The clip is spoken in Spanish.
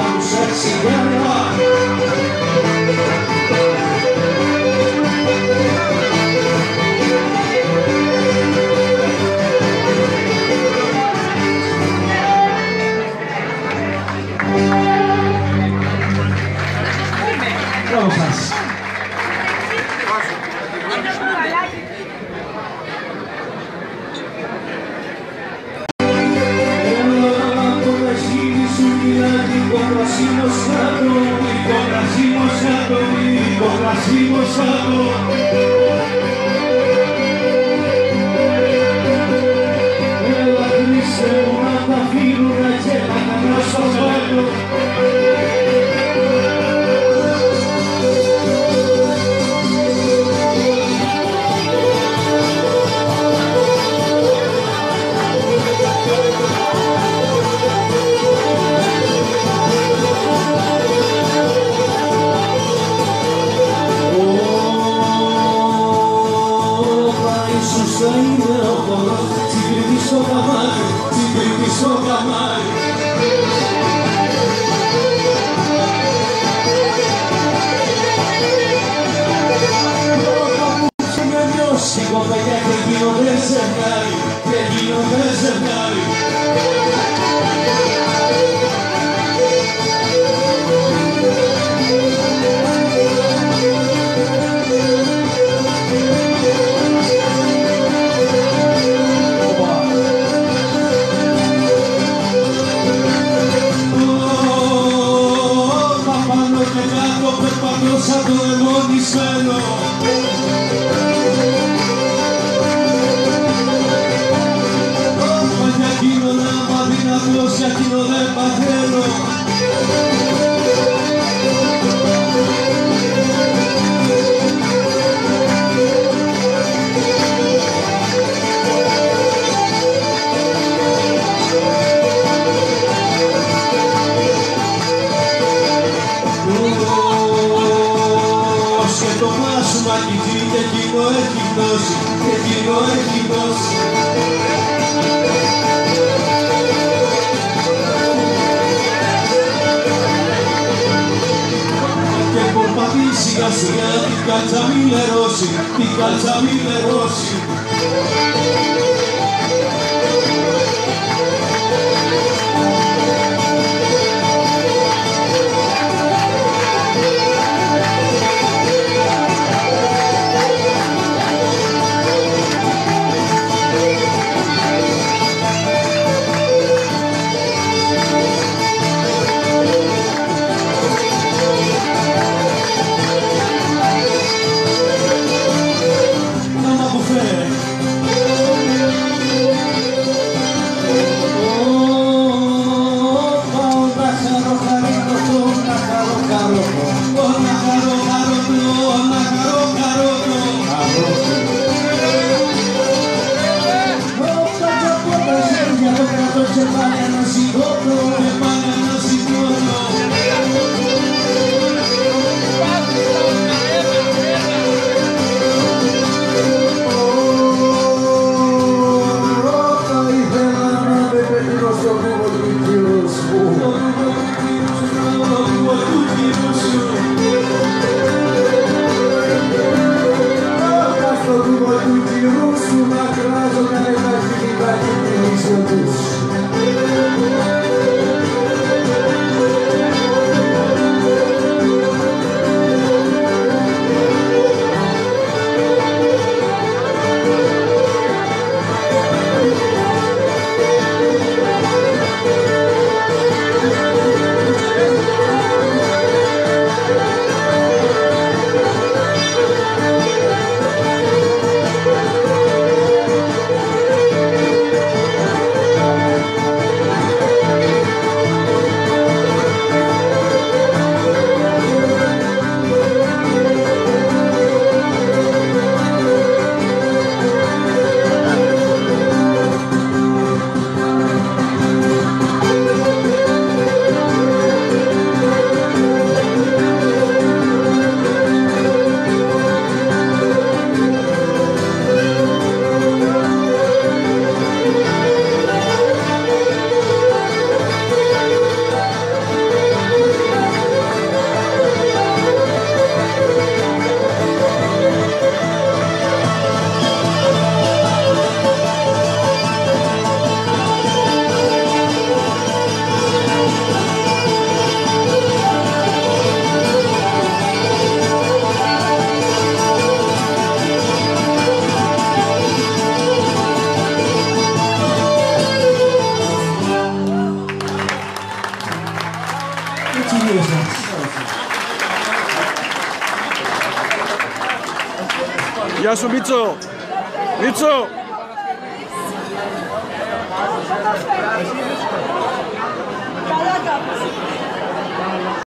tan sexy Thank Mitsu, Mitsu! Mitsu!